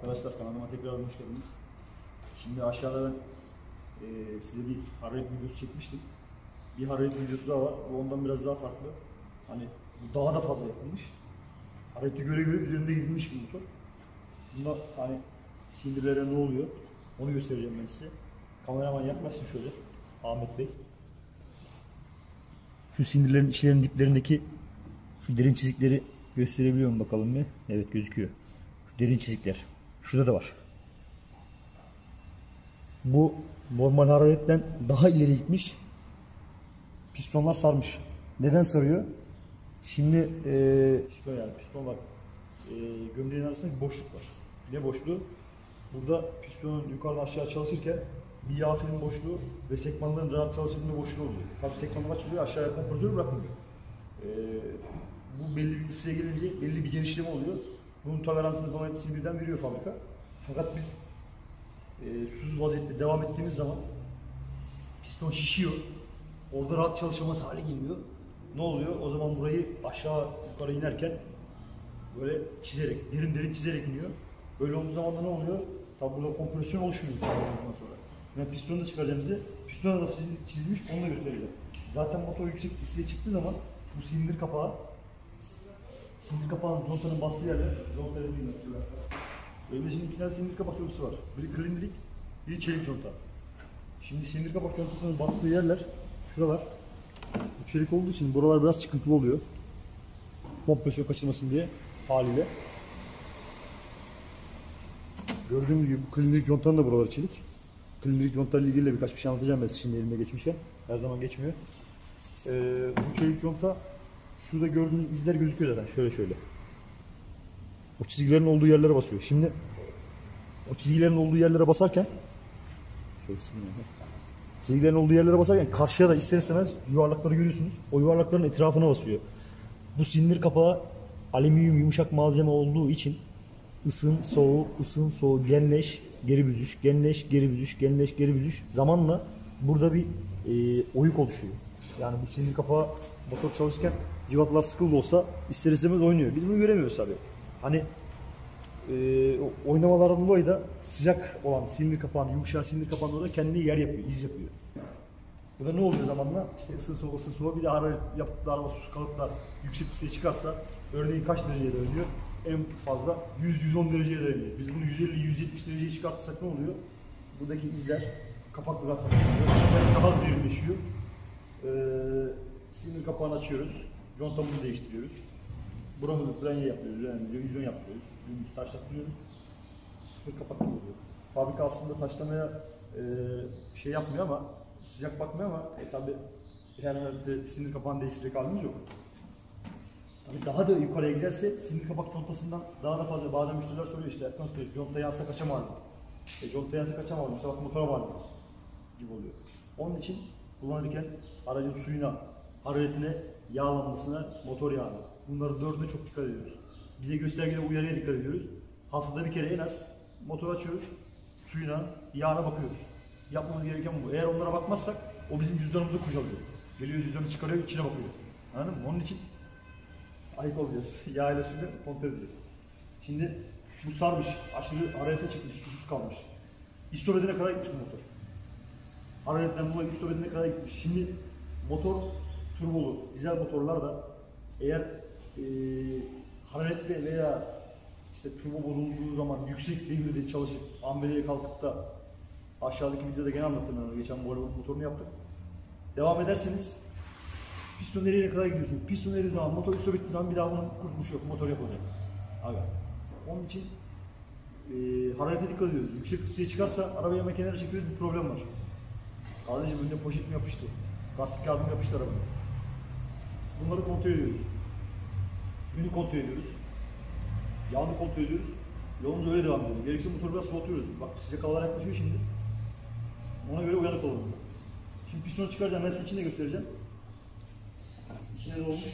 Arkadaşlar kanalıma tekrar hoş geldiniz. Şimdi aşağıda ben e, size bir hararet videosu çekmiştim. Bir hararet videosu daha var. Bu ondan biraz daha farklı. Hani bu daha da fazla yapılmış. Harareti göre göre üzerinde gidilmiş bir motor. Bunda hani sindirlere ne oluyor onu göstereceğim ben size. Kameraman yaklaşsın şöyle. Ahmet Bey. Şu sindirlerin içlerinin diplerindeki şu derin çizikleri gösterebiliyor mu bakalım bir? Evet gözüküyor. Şu derin çizikler. Şurada da var. Bu normal hararetten daha ileri gitmiş. Pistonlar sarmış. Neden sarıyor? Şimdi eee şöyle yani piston var. Eee gömleğin arasında bir boşluk var. Ne boşluğu? Burada pistonun yukarıdan aşağı çalışırken bir yağ film boşluğu ve sekmanların rahat çalışabilme boşluğu oluyor. Tabii sekmanlar açılıyor aşağıya kompresör bırakmıyor. Eee bu belli bir ısıya gelince belli bir genişleme oluyor. Bunun toleransını falan hepsini birden veriyor fabrika. Fakat biz e, susuz vaziyette devam ettiğimiz zaman piston şişiyor. Orada rahat çalışamaz hale geliyor. Ne oluyor? O zaman burayı aşağı yukarı inerken böyle çizerek, derin derin çizerek iniyor. Böyle olduğu zaman da ne oluyor? Tabi burada kompresyon oluşmuyor ondan sonra. Ben pistonu da çıkaracağımızı, piston da çiz- çizilmiş onu da göstereceğim. Zaten motor yüksek ısıya çıktığı zaman bu silindir kapağı Sindir kapağının contanın bastığı yerler, conta dediğim mesela. Önde şimdi iki tane sindir kapak contası var. Biri klindirik, biri çelik conta. Şimdi sindir kapak contasının bastığı yerler, şuralar. Bu çelik olduğu için buralar biraz çıkıntılı oluyor. Kompresyon kaçırmasın diye haliyle. Gördüğünüz gibi bu klindirik contanın da buraları çelik. Klindirik conta ile ilgili de birkaç bir şey anlatacağım ben şimdi elimde geçmişken. Her zaman geçmiyor. Ee, bu çelik conta Şurada gördüğünüz izler gözüküyor zaten şöyle şöyle. O çizgilerin olduğu yerlere basıyor. Şimdi o çizgilerin olduğu yerlere basarken şöyle. Çizgilerin olduğu yerlere basarken karşıya da ister istemez yuvarlakları görüyorsunuz. O yuvarlakların etrafına basıyor. Bu silindir kapağı alüminyum yumuşak malzeme olduğu için ısın, soğu, ısın, soğu, genleş, geri büzüş, genleş, geri büzüş, genleş, geri büzüş. Zamanla burada bir e, oyuk oluşuyor. Yani bu silindir kapağı motor çalışırken civatalar sıkılı da olsa ister istemez oynuyor. Biz bunu göremiyoruz tabii. Hani e, oynamalardan dolayı da sıcak olan silindir kapağının, yumuşak silindir kapağında da kendine yer yapıyor, iz yapıyor. Burada ne oluyor zamanla? İşte ısı soğuk ısı soğuk bir de hararet yapıp araba sus kalıplar yüksek ısıya çıkarsa örneğin kaç dereceye dayanıyor? En fazla 100-110 dereceye dayanıyor. Biz bunu 150-170 dereceye çıkartırsak ne oluyor? Buradaki izler kapakla zaten izler daha derinleşiyor. Ee, silindir kapağını açıyoruz. Contamızı değiştiriyoruz. Buramızı frenye yapıyoruz, yani revizyon yapıyoruz. Dümdüz taşlattırıyoruz. Sıfır kapak gibi oluyor. Fabrika aslında taşlamaya e, şey yapmıyor ama sıcak bakmıyor ama e, tabi herhalde sinir kapağını değiştirecek halimiz yok. Tabii daha da yukarıya giderse sinir kapak contasından daha da fazla bazen müşteriler soruyor işte Erkan Usta conta yansa kaçamaz mı? E, conta yansa? İşte bak motora mı? Gibi oluyor. Onun için kullanırken aracın suyuna, hararetine, yağlanmasına, motor yağına. Bunların dördüne çok dikkat ediyoruz. Bize göstergede uyarıya dikkat ediyoruz. Haftada bir kere en az motor açıyoruz, suyuna, yağına bakıyoruz. Yapmamız gereken bu. Eğer onlara bakmazsak o bizim cüzdanımızı kurcalıyor. Geliyor cüzdanı çıkarıyor, içine bakıyor. Anladın mı? Onun için ayık olacağız. Yağ ile suyla kontrol edeceğiz. Şimdi bu sarmış, aşırı hararete çıkmış, susuz kalmış. İstobedine kadar gitmiş motor. Hararetten dolayı istobedine kadar gitmiş. Şimdi motor turbolu, dizel motorlar da eğer e, hararetli veya işte turbo bozulduğu zaman yüksek devirde çalışıp ambereye kalkıp da aşağıdaki videoda gene anlattım ben onu. Geçen arabanın motorunu yaptık. Devam ederseniz piston nereye kadar gidiyorsun? Piston eridiği zaman, motor üstü bittiği zaman bir daha bunun kurtuluşu yok. Motor yapılacak. Abi. Onun için e, hararete dikkat ediyoruz. Yüksek ısıya çıkarsa arabaya makinelere çekiyoruz bir problem var. Kardeşim önüne poşet mi yapıştı? Lastik kağıdı mı yapıştı arabaya? Bunları kontrol ediyoruz. Suyunu kontrol ediyoruz. Yağını kontrol ediyoruz. Yolumuz öyle devam ediyor. Gerekirse motoru biraz soğutuyoruz. Bak sıcak havalar yaklaşıyor şimdi. Ona göre uyanık olalım. Şimdi pistonu çıkaracağım. Ben size içini de göstereceğim. İçine ne olmuş?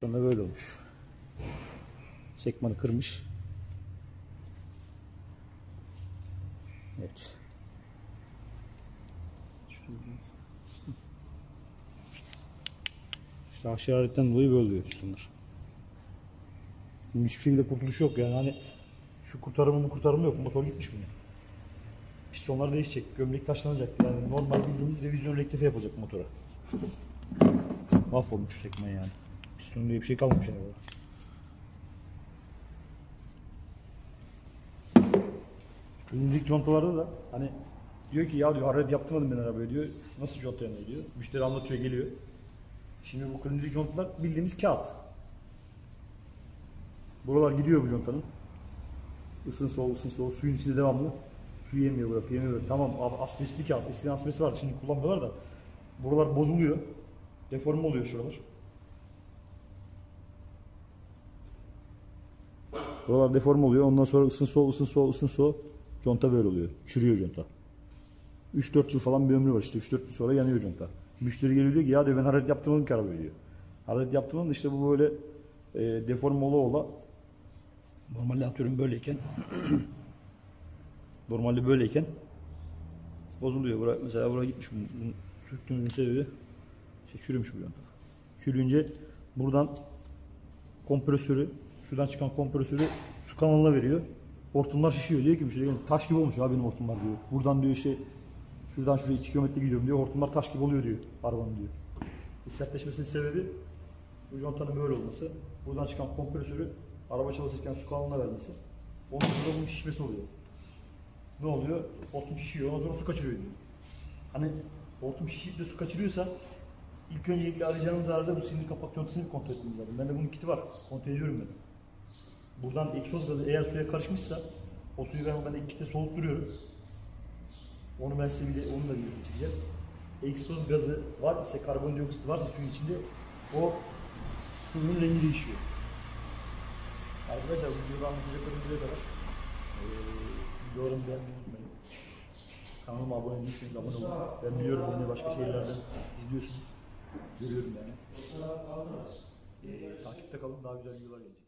Sonra böyle olmuş. Sekmanı kırmış. Evet. İşte haşeretten dolayı böyle oluyor. Bunun hiçbir şekilde kurtuluş yok yani hani şu kurtarımı mı kurtarımı yok motor gitmiş bunun. Pistonlar değişecek, gömlek taşlanacak yani normal bildiğimiz revizyon rektife yapılacak motora. Mahvolmuş sekme yani. Piston diye bir şey kalmamış burada. Klinik contalarda da hani diyor ki ya diyor hararet yaptırmadım ben arabaya diyor. Nasıl conta yanıyor diyor. Müşteri anlatıyor geliyor. Şimdi bu klinik contalar bildiğimiz kağıt. Buralar gidiyor bu contanın. Isın soğuk ısın soğuk suyun içinde devamlı. Su yemiyor bırak yemiyor. Tamam asbestli kağıt. Eskiden asbest vardı şimdi kullanmıyorlar da. Buralar bozuluyor. Deforme oluyor şuralar. Buralar deforme oluyor. Ondan sonra ısın soğuk ısın soğuk ısın soğuk. Conta böyle oluyor. Çürüyor conta. 3-4 yıl falan bir ömrü var işte. 3-4 yıl sonra yanıyor conta. Müşteri geliyor diyor ki ya diyor ben hararet yaptırmadım ki arabayı diyor. Hararet yaptırmadım işte bu böyle e, deforme ola ola normalde atıyorum böyleyken normalde böyleyken bozuluyor. Bura, mesela buraya gitmiş bunun sürttüğümüzün sebebi işte çürümüş bu conta. Çürüyünce buradan kompresörü şuradan çıkan kompresörü su kanalına veriyor. Hortumlar şişiyor. Diyor ki müşteri "Yani taş gibi olmuş abi benim hortumlar diyor. Buradan diyor işte şuradan şuraya 2 kilometre gidiyorum diyor. Hortumlar taş gibi oluyor diyor arabanın diyor. Bu sertleşmesinin sebebi bu contanın böyle olması. Buradan çıkan kompresörü araba çalışırken su kanalına vermesi. Onun sonra bunun şişmesi oluyor. Ne oluyor? Hortum şişiyor. Ondan sonra su kaçırıyor diyor. Hani hortum şişip de su kaçırıyorsa ilk öncelikle arayacağınız arıza bu silindir kapak contasını bir kontrol etmemiz lazım. Bende bunun kiti var. Kontrol ediyorum ben. Buradan egzoz gazı eğer suya karışmışsa o suyu ben ben iki kite solutturuyorum. Onu ben size bir de onu da bir geçeceğim. Egzoz gazı var ise karbondioksit varsa suyun içinde o sıvının rengi değişiyor. Arkadaşlar bu videoyu anlatacaklarım buraya kadar. Ee, videolarımı beğenmeyi unutmayın. Kanalıma abone değilseniz abone olun. Ben biliyorum yine başka şehirlerden izliyorsunuz. Görüyorum yani. Ee, takipte kalın daha güzel videolar gelecek.